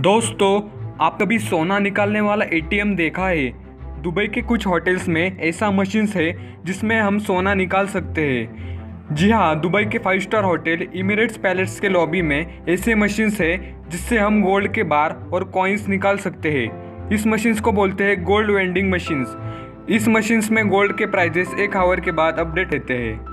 दोस्तों आप कभी सोना निकालने वाला एटीएम देखा है। दुबई के कुछ होटल्स में ऐसा मशीन्स है जिसमें हम सोना निकाल सकते हैं। जी हाँ दुबई के five star hotel Emirates Palace के लॉबी में ऐसे मशीन्स है जिससे हम गोल्ड के बार और कॉइन्स निकाल सकते हैं। इस मशीन्स को बोलते हैं गोल्ड वेंडिंग मशीन्स इस मशीन्स में गोल्ड के प्राइजेस एक आवर के बाद अपडेट रहते हैं।